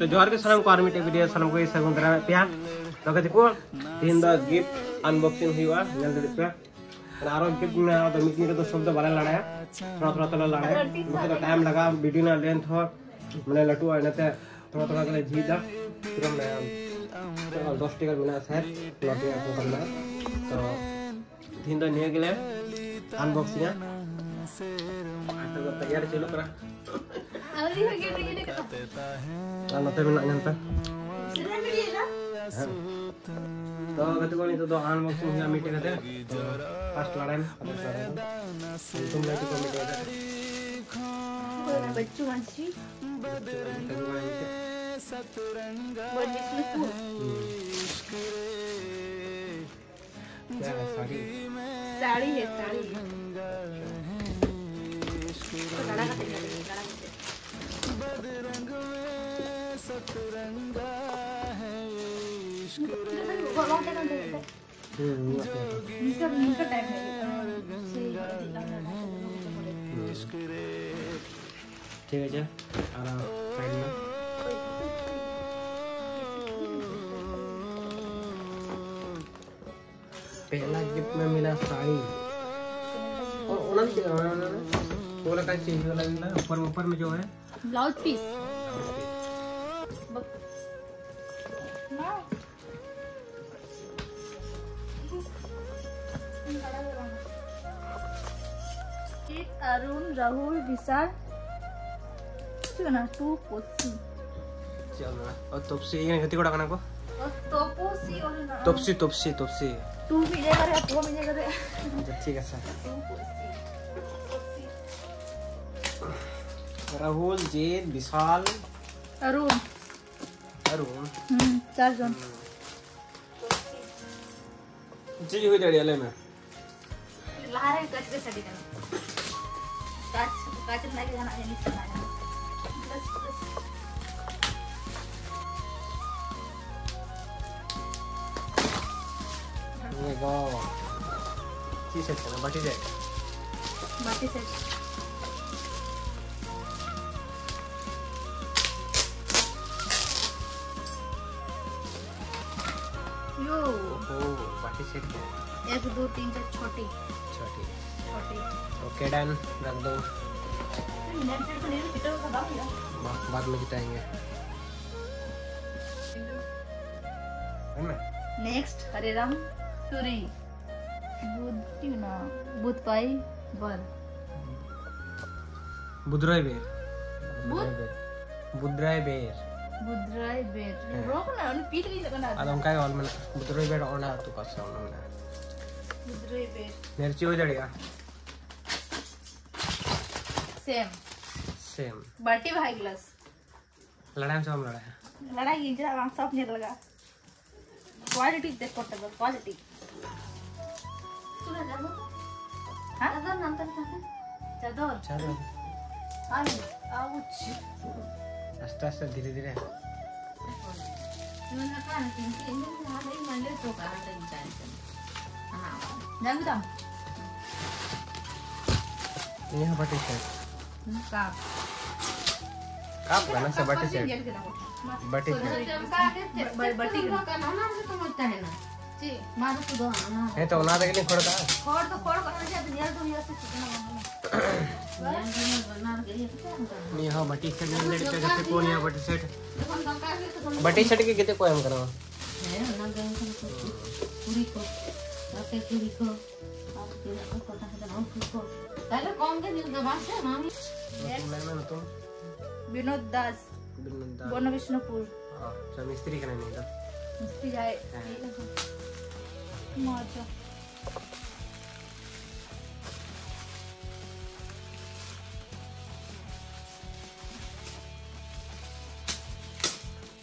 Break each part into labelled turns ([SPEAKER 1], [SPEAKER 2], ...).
[SPEAKER 1] तो जोहर के सामान को आर मिटे वीडियो सामान को सगुन दरा पे तो कहते को तीन द गिफ्ट अनबॉक्सिंग हुआ जल दे पे आरो गिफ्ट में तो मिट मिट तो सब तो बाला लड़ा है थोड़ा थोड़ा तो लड़ा है तो टाइम लगा वीडियो ना लेंथ हो। मैंने लटू है नते थोड़ा थोड़ा करे जीदा फिर मैं तो दस टिकट मिला है लटे को करना तो द निये गेले अनबॉक्सिंग है। तो तैयार चलो करा।
[SPEAKER 2] Que me quiere
[SPEAKER 1] Ano tayo na yan तो गति को नहीं तो मीटिंग करते फ़र्स्ट लड़ा है फ़र्स्ट लड़ा है तुम लोग को मीटिंग करते हैं
[SPEAKER 2] बच्चू मानसी। बड़ी
[SPEAKER 1] क्या है साड़ी?
[SPEAKER 2] साड़ी है साड़ी। तो गाड़ा का तैयार है का
[SPEAKER 1] हम्म
[SPEAKER 2] इनका इनका। टाइम है
[SPEAKER 1] ठीक है जी। आराम साइड में पहला गिफ्ट में मिला साड़ी। और उन्होंने क्या उन्होंने। वो लगा चेंज वाला मिला ऊपर ऊपर में जो है
[SPEAKER 2] ब्लाउज पीस अरुण राहुल विशाल ना टू पोसी
[SPEAKER 1] चल और तोपसी ये गति कोड़ा कना को
[SPEAKER 2] और तोपोसी और ना
[SPEAKER 1] तोपसी तोपसी तोपसी
[SPEAKER 2] टू मिलेगा रे टू मिलेगा रे
[SPEAKER 1] अच्छा ठीक है सर राहुल जीत विशाल
[SPEAKER 2] अरुण
[SPEAKER 1] अरुण
[SPEAKER 2] हम्म चार जन।
[SPEAKER 1] जी हुई जड़ी वाले में।
[SPEAKER 2] लहारे कचरे सड़ी का काच काच नाही जाना आहे निश्चित नाही बस बस।
[SPEAKER 1] ये गो शर्ट है बटी जाए
[SPEAKER 2] बाकी से यो
[SPEAKER 1] ओ बटी सेट है
[SPEAKER 2] एक दो तीन चार छोटी
[SPEAKER 1] छोटी
[SPEAKER 2] छोटी
[SPEAKER 1] ओके डन रख दो
[SPEAKER 2] है
[SPEAKER 1] बाद में जिताएँगे
[SPEAKER 2] नेक्स्ट हरे राम टूरी बुध क्यों ना बुध पाई बर
[SPEAKER 1] बुद्राय बेर
[SPEAKER 2] बुध?
[SPEAKER 1] बुद्राय बेर
[SPEAKER 2] बुधराय बेर
[SPEAKER 1] බුදුරයි බේට රෝකන පිට අදම්කයි ඔල්ම බුදුරයි බේට ඕන
[SPEAKER 2] ඇතු පස්ස
[SPEAKER 1] ඔන්න මෙර්චිෝ
[SPEAKER 2] सेम
[SPEAKER 1] सेम
[SPEAKER 2] बाटी भाई ग्लास
[SPEAKER 1] लड़ाई सब लड़ाई
[SPEAKER 2] लड़ाई इंजरा वांग सब नहीं लगा क्वालिटी देख पड़ता है क्वालिटी सुना जादू हाँ जादू
[SPEAKER 1] नाम
[SPEAKER 2] तो नहीं
[SPEAKER 1] जादू जादू आउच आस्ते
[SPEAKER 2] आस्ते धीरे
[SPEAKER 1] धीरे यहाँ बटे
[SPEAKER 2] सेट
[SPEAKER 1] काप काप का ना सब बटे सेट
[SPEAKER 2] बटे सेट बटे का नाम से तो होता है ना ची मारो तू दो ना
[SPEAKER 1] है तो ना देखने खोड़ का
[SPEAKER 2] खोड़ तो खोड़ करना चाहिए यार तुम यहाँ से कितना
[SPEAKER 1] बना नहीं हाँ बटी सेट में लड़के कितने कौन नहीं बटी सेट बटी सेट के कितने कोयम करवा है
[SPEAKER 3] ना गए पूरी को रखे पूरी को
[SPEAKER 1] आप के पता है ना को पहले कौन के दिन दबा से मामी
[SPEAKER 2] विनोद दास
[SPEAKER 1] विनोद दास
[SPEAKER 2] बोनो विष्णुपुर
[SPEAKER 1] हाँ सब मिस्त्री
[SPEAKER 2] करने का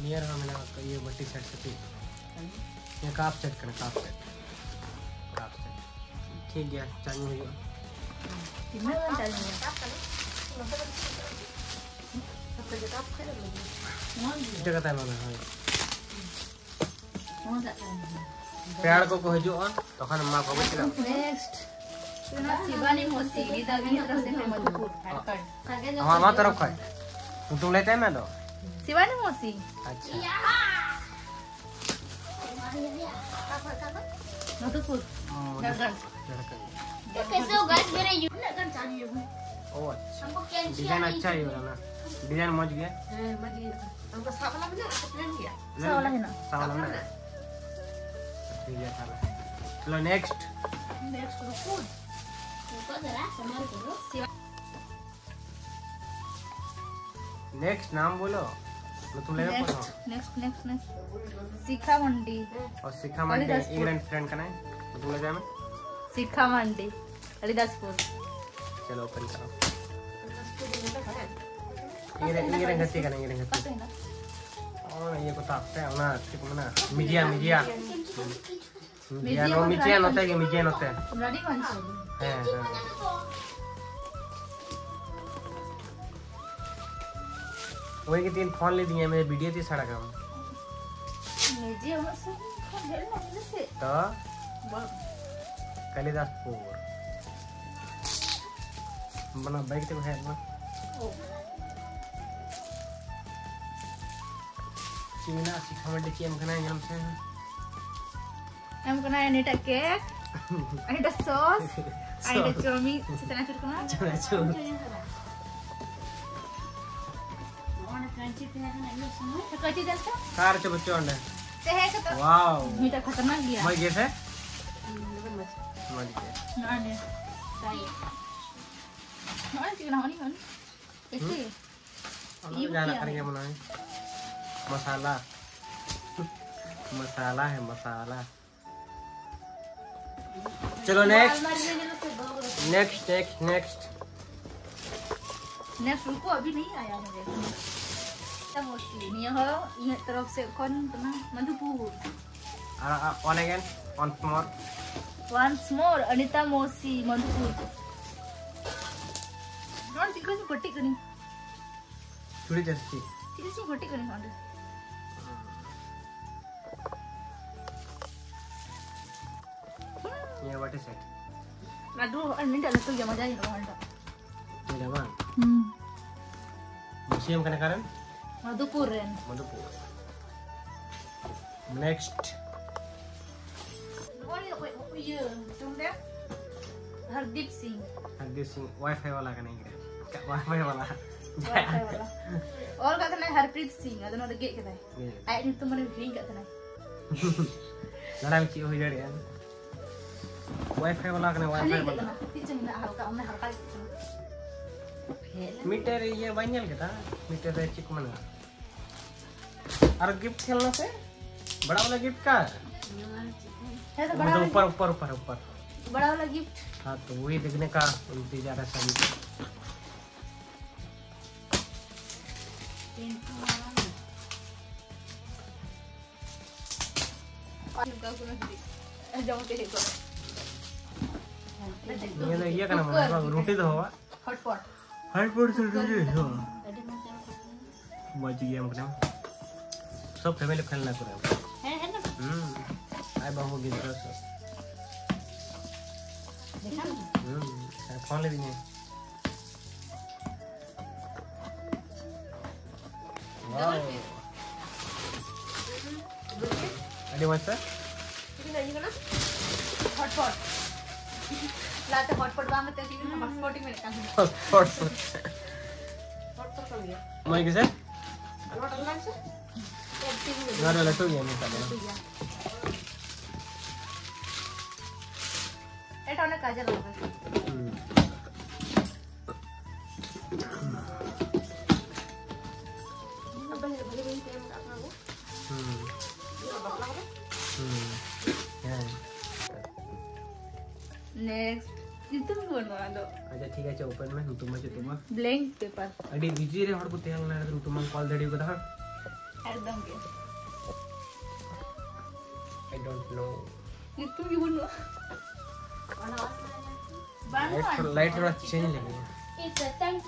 [SPEAKER 1] नियर हमें ये बाटी सेट से ये काफ सेट करना काफ सेट काफ सेट ठीक है चालू हो गया
[SPEAKER 2] कितना चाहिए?
[SPEAKER 1] जगह ताई माना है
[SPEAKER 3] mo da kan
[SPEAKER 1] पेड़ को को हजू तो खान माँ को बच्चे
[SPEAKER 2] नेक्स्ट शिवानी मोसी की तरफ़ से मैं मधुपुर
[SPEAKER 3] kage
[SPEAKER 1] हमारा माँ तरफ़ खाए। तुम लेते हैं मैं तो।
[SPEAKER 2] शिवानी मौसी?
[SPEAKER 1] अच्छा।
[SPEAKER 2] मधुपुर झारखंड
[SPEAKER 1] झारखंड।
[SPEAKER 4] कैसे हो गाइस मेरा यू लगन चाहिए
[SPEAKER 1] ओ अच्छा। डिज़ाइन अच्छा ही हो रहा ना। डिज़ाइन मच गया?
[SPEAKER 3] हमको सावला में प्लेन किया।
[SPEAKER 2] सावला है ना।
[SPEAKER 1] सावला ना
[SPEAKER 4] संभाल करो
[SPEAKER 1] नेक्स्ट नाम बोलो तुम लेकर पढ़ो
[SPEAKER 2] next next next Shikha Mandi
[SPEAKER 1] और शिखा मंडी इंग्लैंड फ्रेंड का नाम तुम ले जाए
[SPEAKER 2] शिखा मंडी हरिदासपुर
[SPEAKER 1] चलो ओपन करो इंग्लैंड इंग्लैंड घटी का इंग्लैंड घटी
[SPEAKER 2] पता है ना
[SPEAKER 1] और ये को तापते हैं ना ठीक है ना मिजिया मिजिया वही के तीन फ़ोन ले दिए मेरे वीडियो थी सड़क हम तो?
[SPEAKER 2] बड़
[SPEAKER 1] कालिदासपुर बना बाइक तो है ना। चीना मंडी की हम खाना हम से।
[SPEAKER 4] है
[SPEAKER 2] तो
[SPEAKER 1] कार बच्चों ने
[SPEAKER 2] ते है तो मीठा खतरनाक गया
[SPEAKER 1] मर थे? मर
[SPEAKER 2] ना ने
[SPEAKER 4] चाहिए
[SPEAKER 2] ना चिकना होनी होनी। कैसे?
[SPEAKER 1] करेंगे बनाए मसाला। मसाला है मसाला। चलो
[SPEAKER 4] next
[SPEAKER 1] next next next
[SPEAKER 2] next रुको अभी नहीं आया मेरे नहीं हो? ये तरफ़ से कौन Madhupur.
[SPEAKER 1] On again on more
[SPEAKER 2] once more. Anita मोसी मधुपुर। चिकन से पट्टी करी।
[SPEAKER 1] थोड़ी जस्ती
[SPEAKER 2] चिकन से तो ये मज़ा ही ना हंडा
[SPEAKER 1] मेरा वन
[SPEAKER 2] हम्म।
[SPEAKER 1] म्यूज़ियम का कारण
[SPEAKER 2] मधुपुर रेन
[SPEAKER 1] मधुपुर। नेक्स्ट
[SPEAKER 2] और ये तुम दे हरदीप सिंह।
[SPEAKER 1] हरदीप सिंह वाईफाई वाला का नहीं है। वाईफाई वाला?
[SPEAKER 2] वाईफाई वाला। और का कहना है? हरप्रीत सिंह अदनो दे गेट कहता है।
[SPEAKER 1] ये,
[SPEAKER 2] आई नहीं तुम मने
[SPEAKER 1] वाईफाई वाला का नहीं
[SPEAKER 2] खाली
[SPEAKER 1] वाईफाई वाला। मीटर ये वाइनल के था मीटर है चिक मना और गिफ्ट खेलना से बड़ा वाला गिफ्ट का?
[SPEAKER 2] है तो बड़ा
[SPEAKER 1] ऊपर ऊपर ऊपर ऊपर।
[SPEAKER 2] बड़ा वाला गिफ्ट।
[SPEAKER 1] हाँ तो वही देखने का इंतज़ार है सभी
[SPEAKER 2] और
[SPEAKER 1] ये तो ये का नाम है रोटी तो होगा।
[SPEAKER 2] हटपट।
[SPEAKER 1] हर पर से रोटी हो। मज गया हमको सब फैमिली खेलना पूरा
[SPEAKER 4] है। है ना?
[SPEAKER 1] हम्म। आई बाबू गिन तो सब
[SPEAKER 4] देखा ना?
[SPEAKER 1] हम्म। फ़ोन ले दिए वाओ अरे मस्त
[SPEAKER 2] हटपट। लाते हॉटपॉट काम करते हैं लेकिन हॉटपॉट ही मेरे
[SPEAKER 1] काम है। हॉटपॉट हॉटपॉट कर दिया मैं किसे अलवा टंगला से? घर वाला तो गया मैं चला
[SPEAKER 2] एट ऑन काजल होगा अब बने बने टाइम का आपको हम्म।
[SPEAKER 1] अच्छा ठीक है ओपन में तुम मचे तुम
[SPEAKER 2] blank paper.
[SPEAKER 1] अडी बिज़ी रे हड़ को तेल ना रे तुम कॉल दड़ी को था
[SPEAKER 2] एकदम के
[SPEAKER 1] I don't know
[SPEAKER 2] itu gimana
[SPEAKER 1] light थोड़ा लाइट थोड़ा चेंज लगे
[SPEAKER 4] It's a thank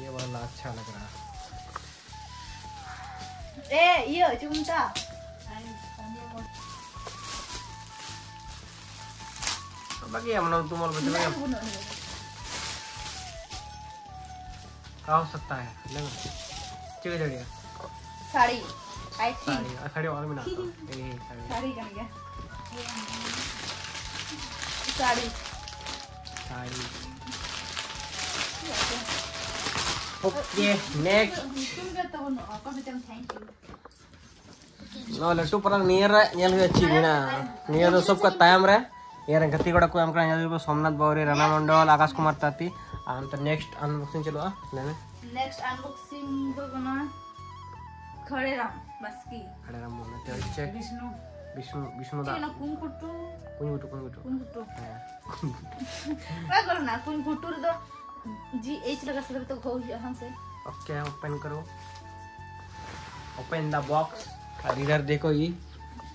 [SPEAKER 1] ये वाला अच्छा लग रहा बाकी हम लोग तुम और बचे लगे क्या हो सकता है लेना ठीक है जड़िया
[SPEAKER 2] साड़ी आई थिंक
[SPEAKER 1] साड़ी आ, साड़ी और भी ना तो ए साड़ी
[SPEAKER 2] साड़ी कर गया साड़ी
[SPEAKER 1] साड़ी ओके नेक्स्ट
[SPEAKER 2] तुम का तो नो apa macam thank you?
[SPEAKER 1] No, latu parang niya ra, nyal hu achi gina. Niya to sob ka tayam ra. Yaar gati goda ko amkra nyal hu Somnath Bauri, Rana Mandal, Akash Kumar Tati. And the next unboxing chalo ah. Lene.
[SPEAKER 2] Next unboxing को बना खड़े राम बस की
[SPEAKER 1] Ada ram mona te check.
[SPEAKER 2] Vishnu
[SPEAKER 1] Vishnu Vishnu
[SPEAKER 2] ये
[SPEAKER 1] da.
[SPEAKER 2] ना कुन कुटू
[SPEAKER 1] Kungu tu kungu tu.
[SPEAKER 2] कुन कुटू क्या करो ना कुन कुटू तो जी एच लगा सकते तो हो यहाँ से
[SPEAKER 1] Okay, open करो. The box. और इधर देखो ये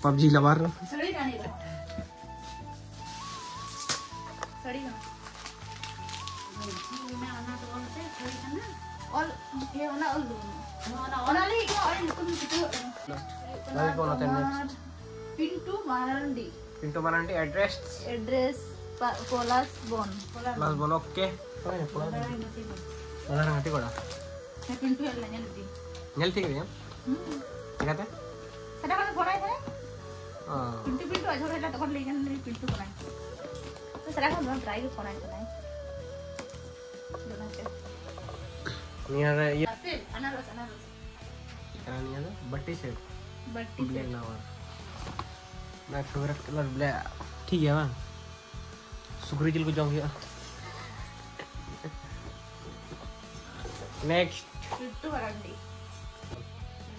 [SPEAKER 1] लवर.
[SPEAKER 2] का सड़ी और ये होना और होना और वाली क्या और तुम
[SPEAKER 1] कितना कौन होता है
[SPEAKER 2] पिंटू मारंडी।
[SPEAKER 1] पिंटू मारंडी एड्रेस
[SPEAKER 2] एड्रेस कोलास बोन।
[SPEAKER 1] कोलास बोन ओके कोलास नाटी कोड़ा
[SPEAKER 2] मैं पिंटू
[SPEAKER 1] ಎಲ್ಲ
[SPEAKER 2] ನೆಲ್ತಿ ನೆಲ್ತಿ ಇದೆಯಾ ಹ್ಮ್
[SPEAKER 1] ಹೇಗತೆ
[SPEAKER 2] ಸಡಗಣ ಕೊಡಾಯ್ತಾರೆ ಹಾ ಪಿಂಟು ಪಿಂಟು ಅಜೋರ ಎಲ್ಲ ತಗೊಂಡ್ಲಿ ಪಿಂಟು ಕೊಡಾಯ್ತಾರೆ नहीं आ रहा है ये
[SPEAKER 1] फिर अनारस अनारस
[SPEAKER 2] क्या नहीं आ
[SPEAKER 1] रहा बट्टी से बट्टी
[SPEAKER 2] ब्लैक
[SPEAKER 1] ना हुआ मैं फेवरेट कलर ब्लैक ठीक है मैं सुखरी जिल को जाऊँगी नेक्स्ट
[SPEAKER 2] चुट्टू हरंडी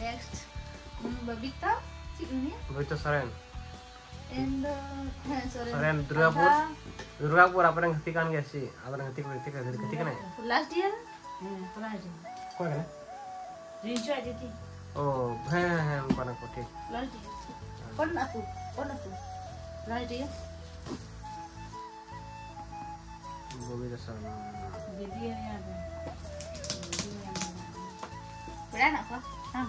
[SPEAKER 2] नेक्स्ट
[SPEAKER 1] बबीता चिकनी Babita
[SPEAKER 2] Saran and
[SPEAKER 1] Saran Durgapur
[SPEAKER 2] Durga Pura apa yang ketikan guys sih? Apa yang ketik ketik ketik ketik kan ya? Last year? Hmm, pernah aja.
[SPEAKER 1] Oh, kau kan? Rinjau aja ti. Oh, hehehe, mana
[SPEAKER 2] kau ti? Last year. Kau aku, kau aku. Last
[SPEAKER 1] year.
[SPEAKER 2] Gue bisa
[SPEAKER 1] sama.
[SPEAKER 2] Jadi
[SPEAKER 1] ya, ada.
[SPEAKER 2] Berapa kok? Hah?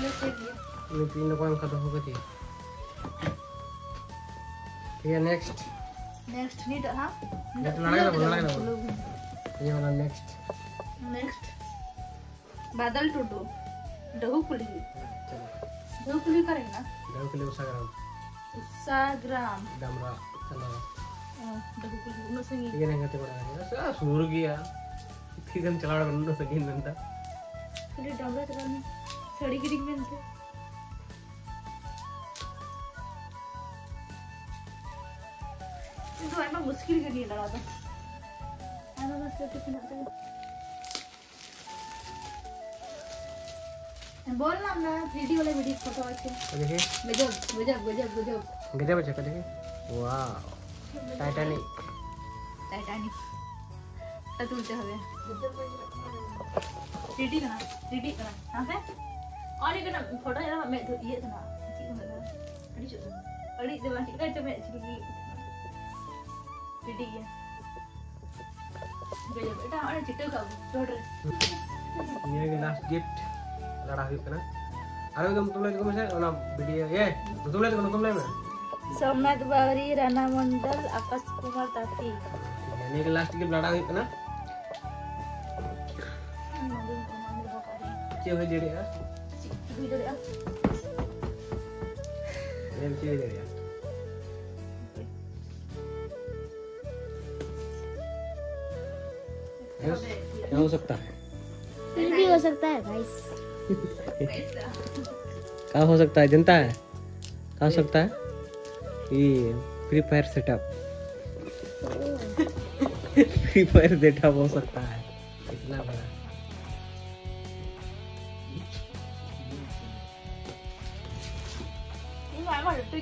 [SPEAKER 1] ini pin ko ang kado hoga ti ठीक है next
[SPEAKER 2] next नी हाँ?
[SPEAKER 1] Next बोल लड़ाई ना बोल ये वाला next
[SPEAKER 2] next बादल टूटू। डहू पुली
[SPEAKER 1] चलो।
[SPEAKER 2] डहू पुली करेंगे ना?
[SPEAKER 1] दाव के लिए उसा ग्राम।
[SPEAKER 2] साग्राम
[SPEAKER 1] दामरा चलो
[SPEAKER 2] डहू पुली उन्हें संगी
[SPEAKER 1] है नहीं बड़ा है सा सूर गया। ठीक है चला बंद सकिन नंदा
[SPEAKER 2] फिर डबरा चलाने सड़ी गिरी में थे तो ऐसा मुश्किल के लिए लगा था? बोल ना ना 3D वाले वीडियो फ़ोटो अच्छे
[SPEAKER 1] देखिए।
[SPEAKER 2] गजब गजब गजब गजब।
[SPEAKER 1] गजब है चक्कर देखिए। वाह टाइटैनिक
[SPEAKER 2] टाइटैनिक तो तुलते हुए 3D करना 3D करना यहाँ से? और ये करना फ़ोटो जरा मैं तो ये करना ठीक है अड़ी चो अड़ी जब ठीक है जब मैं छिड़की 3D है गजब बेटा और चिट्टे का जोड़
[SPEAKER 1] ये के लास्ट गिफ्ट लड़ा हुई ना अरे तुम तुम लोग को से ना वीडियो ये तुम लोग को तुम लोग में
[SPEAKER 2] सोमनाथ बावरी राणा मंडल आकाश कुमार ताती
[SPEAKER 1] ये के लास्ट गिफ्ट लड़ा हुई ना क्या हो जेड़ी है ये क्या जेड़ी क्या हो सकता है।
[SPEAKER 4] कुछ भी हो सकता है गाइस
[SPEAKER 1] क्या हो सकता है जनता है क्या हो सकता है ये Free Fire setup Free Fire data हो सकता है इतना बड़ा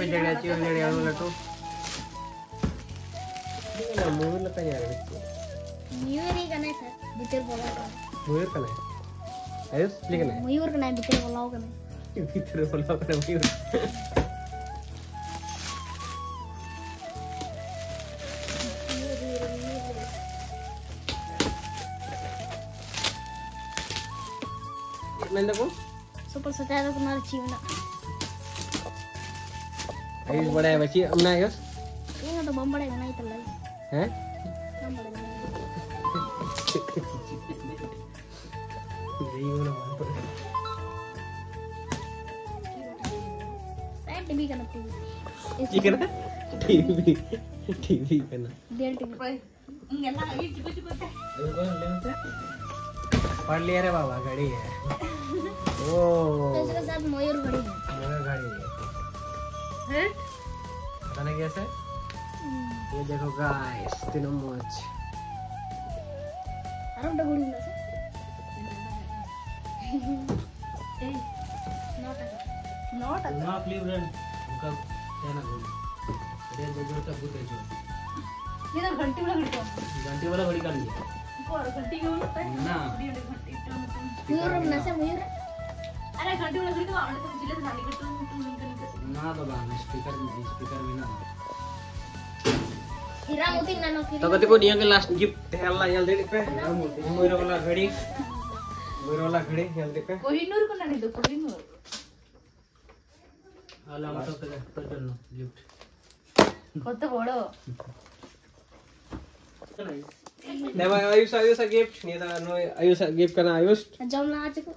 [SPEAKER 1] चिप जड़े चिप जड़े आलू लटो ना मूवी लगता है यार इसको
[SPEAKER 4] मयूर ही करना है सर भीतर बोला का
[SPEAKER 1] मूवी का नहीं आयुष लेकिन है
[SPEAKER 4] मयूर करना है भीतर बोला होगा नहीं
[SPEAKER 1] भीतर
[SPEAKER 4] तो
[SPEAKER 1] आयुष बड़ा है बच्ची
[SPEAKER 4] ये तो बम बड़े तो
[SPEAKER 1] हैं
[SPEAKER 4] बम बड़े टीवी करना टीवी
[SPEAKER 1] है ना टीवी टीवी करना
[SPEAKER 4] Dell TV
[SPEAKER 2] Enggak lah, ini cepet-cepet deh.
[SPEAKER 1] पढ़ लिया रे बाबा गाड़ी है ओ
[SPEAKER 4] तो इसके साथ मयूर
[SPEAKER 1] गाड़ी है कैसे ये देखो गाइस तीनों मोच
[SPEAKER 4] अरे डबुड़ी में से
[SPEAKER 2] Eh,
[SPEAKER 4] नोट है
[SPEAKER 2] not ada.
[SPEAKER 1] ना क्लिप रन उनका क्या ना बोल ये देखो तो बुत है जो
[SPEAKER 2] Ini tuh ganti udah gitu.
[SPEAKER 1] घंटे वाला बड़ी कर लिया
[SPEAKER 2] Kok ada ganti gitu?
[SPEAKER 1] ना
[SPEAKER 2] Dia udah ganti itu.
[SPEAKER 4] मयूर में से मयूर
[SPEAKER 2] Ada ganti udah gitu, ada tuh jelas nanti gitu, tuh gitu.
[SPEAKER 1] ना बाबा स्पीकर में स्पीकर में ना
[SPEAKER 4] हीरा मोती नानो की
[SPEAKER 1] तो कति को दिया के लास्ट गिफ्ट हेल्ला हेल दे पे मोइरो वाला घड़ी मोइरो वाला घड़ी हेल दे पे
[SPEAKER 2] Kohinoor kan ada itu, Kohinoor.
[SPEAKER 1] আলা মতো তোর জন্য গিফট
[SPEAKER 2] কত বড়
[SPEAKER 1] দেবা আয়ুষ আয়ুষ গিফট নিয়ে দা নো আয়ুষ গিফট करना आयुष
[SPEAKER 4] जमना आज को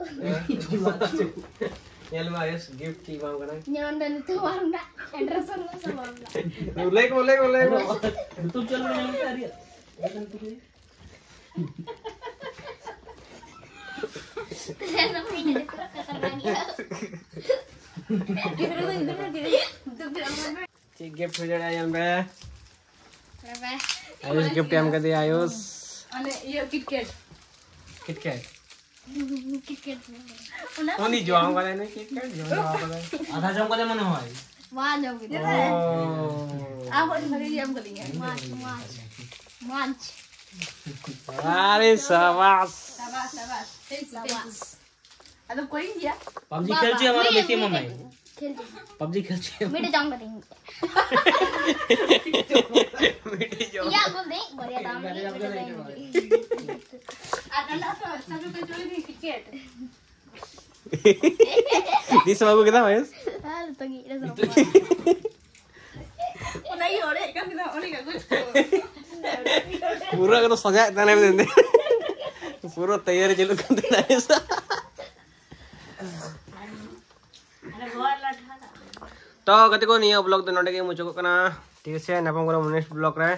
[SPEAKER 1] येल में आयुष गिफ्ट की काम करना
[SPEAKER 4] न्योन दन तो वारना एड्रेस और सब वारना
[SPEAKER 1] लेक बोले बोले
[SPEAKER 5] तू चल रही है यार
[SPEAKER 4] ना महीने करना
[SPEAKER 2] Kira tuh itu tuh dia? Itu bilang
[SPEAKER 1] ठीक गिफ्ट हो जाए येल में
[SPEAKER 4] apa
[SPEAKER 1] आयुष गिफ्ट हम कर दिया Ayush
[SPEAKER 2] aneh iya KitKat.
[SPEAKER 1] KitKat উনি জং করে না কি? কেন জং করে
[SPEAKER 5] আধা জং করে মনে হয়।
[SPEAKER 4] मान जाओ
[SPEAKER 1] किधर
[SPEAKER 2] है आप और हरी जम करेंगे
[SPEAKER 4] मान मान मान
[SPEAKER 1] अरे सवास
[SPEAKER 2] सवास सवास अरे कोई नहीं है
[SPEAKER 5] पबजी खेल चाहिए हमारा बेटी
[SPEAKER 4] मम्मा
[SPEAKER 5] पबजी खेल
[SPEAKER 4] चाहिए मीठे जाम
[SPEAKER 1] करेंगे मीठे जाम
[SPEAKER 4] या बोल दे बढ़िया दाम मीठे जाम करेंगे
[SPEAKER 2] आधा लाख सब कुछ चोरी नहीं क्रिकेट
[SPEAKER 1] दिस बाबू कितना आयुष
[SPEAKER 4] हाँ तो ये सब
[SPEAKER 2] Una iya deh kan kita oli gak
[SPEAKER 1] का तो सजा इतना नहीं देंगे पूरा तैयारी चलो कर देना ऐसा तो कति को नहीं ब्लॉग तो नोटे के मुझको करना ठीक है नेपम करो नेक्स्ट ब्लॉग रहे